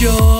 yo.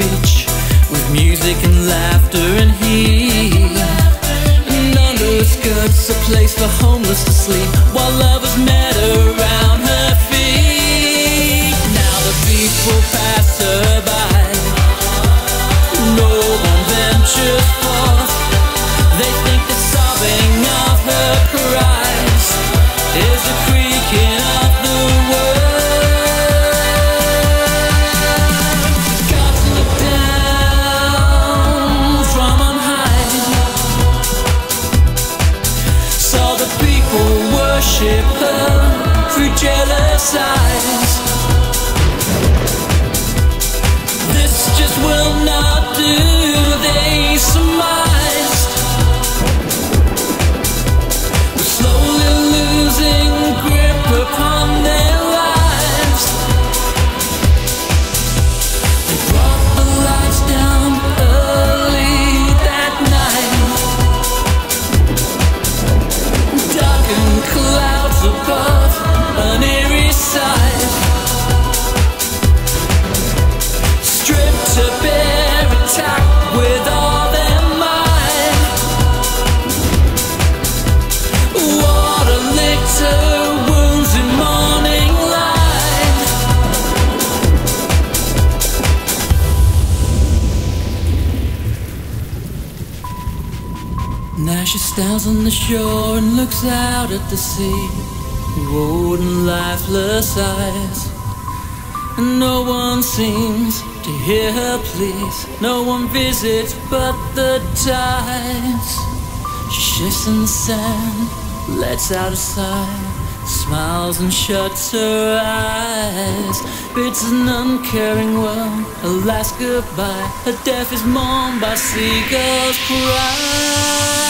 beach with music and laughter and heat. And under the skirts, a place for homeless to sleep while lovers. Met through jealous eyes. This just will not do. she stands on the shore and looks out at the sea, rolling lifeless eyes. And no one seems to hear her pleas. No one visits but the tides. She shifts in the sand, lets out a sigh, smiles and shuts her eyes. It's an uncaring world, a last goodbye. Her death is mourned by seagulls' cries.